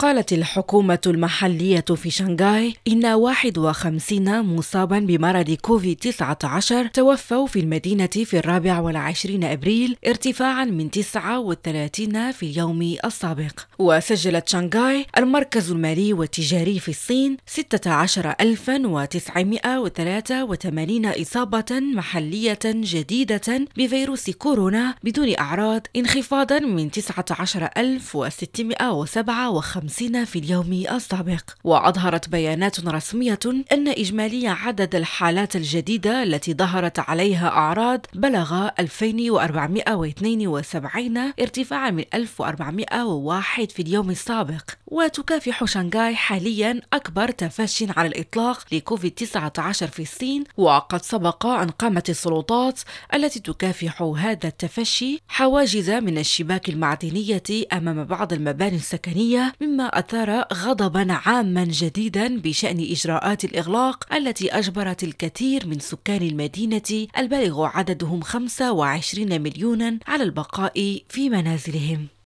قالت الحكومة المحلية في شنغهاي إن 51 مصابا بمرض كوفيد-19 توفوا في المدينة في الرابع والعشرين أبريل ارتفاعا من 39 في اليوم السابق. وسجلت شنغهاي المركز المالي والتجاري في الصين 16983 إصابة محلية جديدة بفيروس كورونا بدون أعراض انخفاضا من 19657 50 في اليوم السابق. وأظهرت بيانات رسمية أن إجمالي عدد الحالات الجديدة التي ظهرت عليها أعراض بلغ 2472 ارتفاعا من 1401 في اليوم السابق. وتكافح شنغاي حاليا أكبر تفش على الإطلاق لكوفيد 19 في الصين وقد سبق أن قامت السلطات التي تكافح هذا التفشي حواجز من الشباك المعدنية أمام بعض المباني السكنية مما أثار غضبا عاما جديدا بشأن إجراءات الإغلاق التي أجبرت الكثير من سكان المدينة البالغ عددهم 25 مليونا على البقاء في منازلهم.